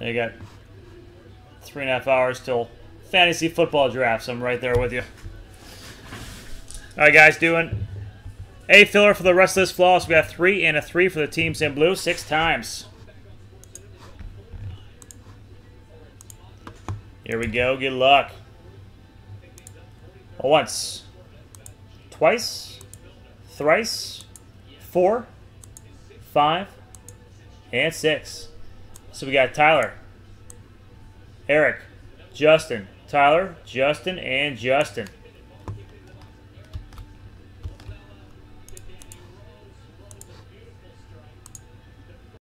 I got three and a half hours till fantasy football drafts. I'm right there with you. All right, guys, doing a filler for the rest of this floss. We got three and a three for the teams in blue, six times. Here we go. Good luck. Once, twice, thrice, four, five, and six. So we got Tyler, Eric, Justin, Tyler, Justin, and Justin.